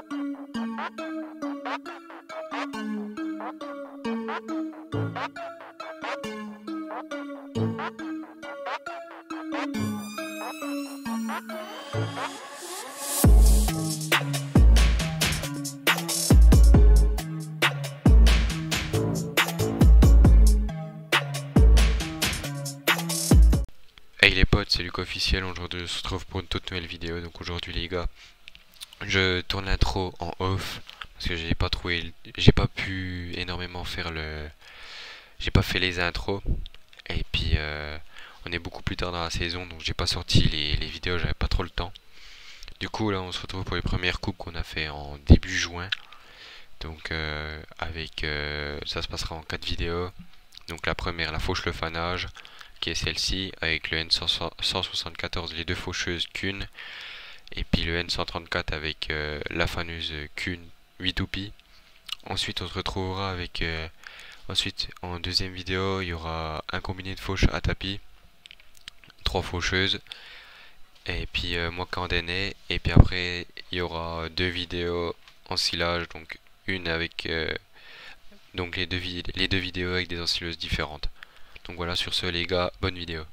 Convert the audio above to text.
Hey les potes, c'est Luc officiel, on se retrouve pour une toute nouvelle vidéo, donc aujourd'hui les gars, je tourne l'intro en off, parce que j'ai pas trouvé, j'ai pas pu énormément faire le, j'ai pas fait les intros, et puis euh, on est beaucoup plus tard dans la saison, donc j'ai pas sorti les, vidéos, j'avais pas trop le temps. Du coup là on se retrouve pour les premières coupes qu'on a fait en début juin, donc euh, avec, euh, ça se passera en 4 vidéos, donc la première, la fauche le fanage, qui est celle-ci avec le N174 les deux faucheuses Kun et puis le N134 avec euh, la faneuse Kun 8 oupi ensuite on se retrouvera avec euh, ensuite en deuxième vidéo il y aura un combiné de fauches à tapis. Trois faucheuses. Et puis euh, moi candenet et puis après il y aura deux vidéos en silage. Donc une avec donc les deux, les deux vidéos avec des ensileuses différentes. Donc voilà, sur ce les gars, bonne vidéo.